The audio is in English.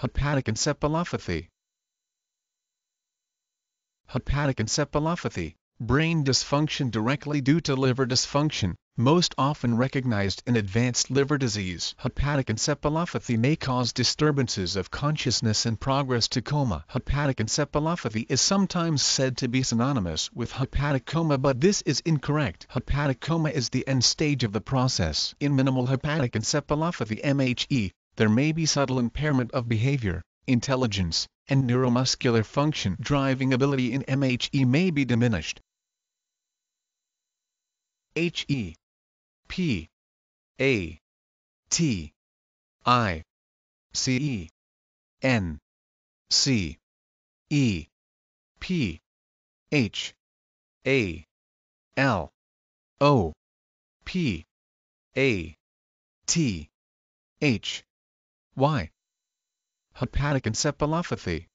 Hepatic encephalopathy. Hepatic encephalopathy, brain dysfunction directly due to liver dysfunction, most often recognized in advanced liver disease. Hepatic encephalopathy may cause disturbances of consciousness and progress to coma. Hepatic encephalopathy is sometimes said to be synonymous with hepatic coma but this is incorrect. Hepatic coma is the end stage of the process. In minimal hepatic encephalopathy MHE, there may be subtle impairment of behavior, intelligence, and neuromuscular function. Driving ability in MHE may be diminished. H E P A T I C E N C E P H A L O P A T H Y. Hepatic encephalopathy